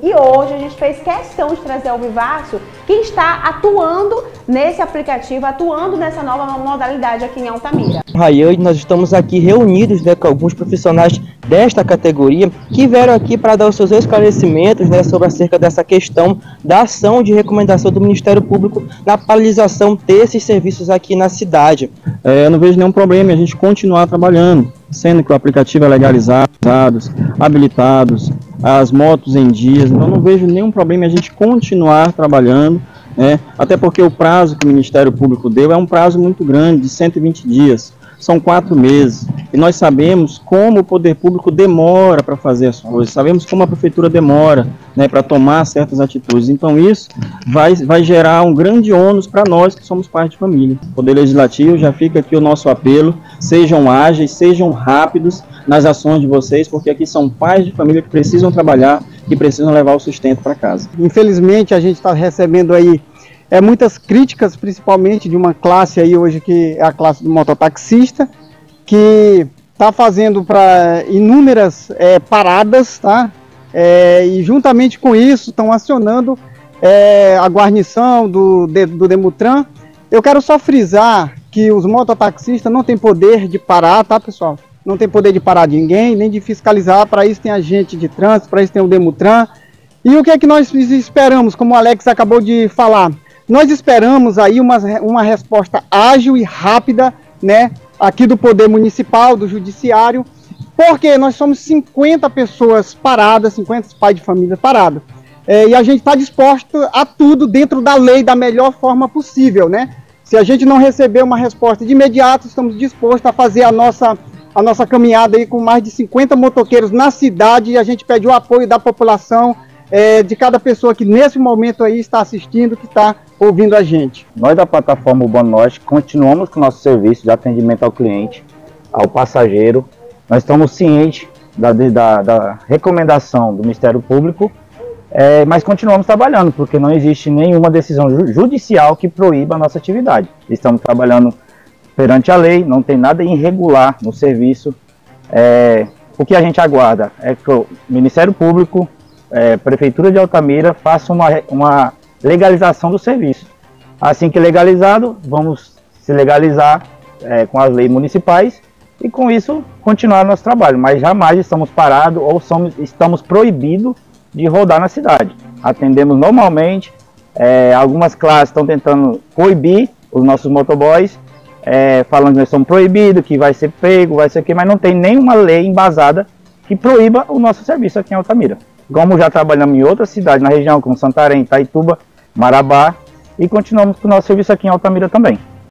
E hoje a gente fez questão de trazer ao Vivaço quem está atuando nesse aplicativo, atuando nessa nova modalidade aqui em Altamira. Rayane, nós estamos aqui reunidos né, com alguns profissionais desta categoria que vieram aqui para dar os seus esclarecimentos né, sobre acerca dessa questão da ação de recomendação do Ministério Público na paralisação desses serviços aqui na cidade. É, eu não vejo nenhum problema em a gente continuar trabalhando, sendo que o aplicativo é legalizado, habilitados, as motos em dias, então não vejo nenhum problema em a gente continuar trabalhando, né? até porque o prazo que o Ministério Público deu é um prazo muito grande, de 120 dias são quatro meses. E nós sabemos como o poder público demora para fazer as coisas, sabemos como a prefeitura demora né, para tomar certas atitudes. Então, isso vai, vai gerar um grande ônus para nós que somos parte de família. Poder Legislativo, já fica aqui o nosso apelo: sejam ágeis, sejam rápidos nas ações de vocês, porque aqui são pais de família que precisam trabalhar, que precisam levar o sustento para casa. Infelizmente, a gente está recebendo aí é, muitas críticas, principalmente de uma classe aí hoje que é a classe do mototaxista, que está fazendo para inúmeras é, paradas, tá? É, e juntamente com isso estão acionando é, a guarnição do, de, do Demutran. Eu quero só frisar que os mototaxistas não têm poder de parar, tá, pessoal? Não tem poder de parar de ninguém, nem de fiscalizar. Para isso tem agente de trânsito, para isso tem o Demutran. E o que é que nós esperamos, como o Alex acabou de falar? Nós esperamos aí uma, uma resposta ágil e rápida, né, aqui do Poder Municipal, do Judiciário, porque nós somos 50 pessoas paradas, 50 pais de família parados. É, e a gente está disposto a tudo dentro da lei da melhor forma possível, né? Se a gente não receber uma resposta de imediato, estamos dispostos a fazer a nossa, a nossa caminhada aí com mais de 50 motoqueiros na cidade e a gente pede o apoio da população, é, de cada pessoa que nesse momento aí está assistindo, que está ouvindo a gente. Nós da plataforma Urbano Norte continuamos com o nosso serviço de atendimento ao cliente, ao passageiro. Nós estamos cientes da, da, da recomendação do Ministério Público, é, mas continuamos trabalhando, porque não existe nenhuma decisão judicial que proíba a nossa atividade. Estamos trabalhando perante a lei, não tem nada irregular no serviço. É, o que a gente aguarda é que o Ministério Público é, Prefeitura de Altamira faça uma, uma legalização do serviço. Assim que legalizado, vamos se legalizar é, com as leis municipais e com isso continuar nosso trabalho. Mas jamais estamos parados ou somos, estamos proibidos de rodar na cidade. Atendemos normalmente, é, algumas classes estão tentando coibir os nossos motoboys, é, falando que nós somos proibidos, que vai ser pego, vai ser o mas não tem nenhuma lei embasada que proíba o nosso serviço aqui em Altamira como já trabalhamos em outras cidades na região, como Santarém, Itaituba, Marabá, e continuamos com o nosso serviço aqui em Altamira também.